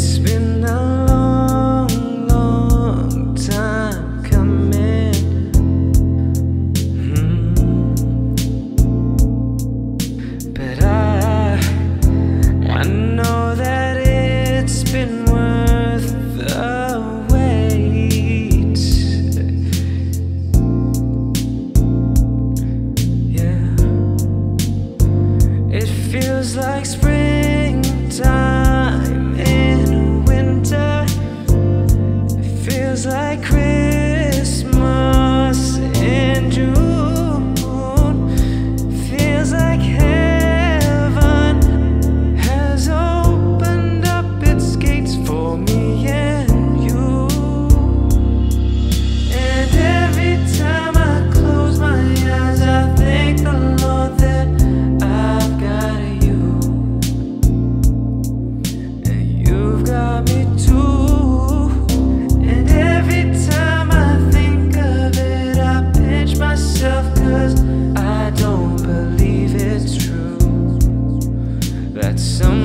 It's been a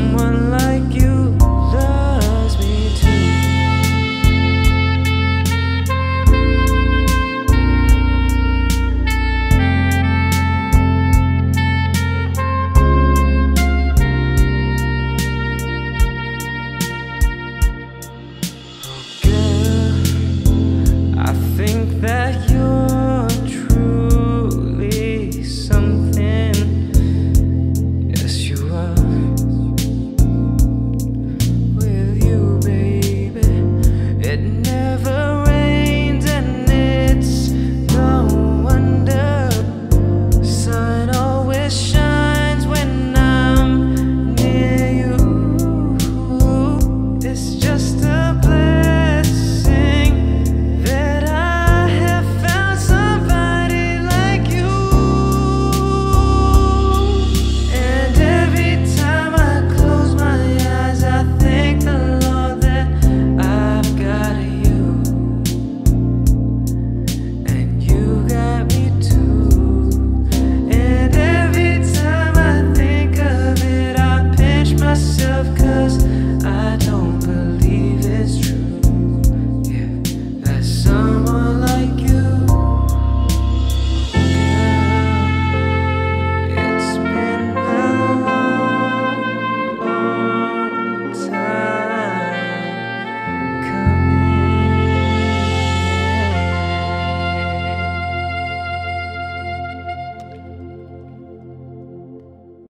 someone like you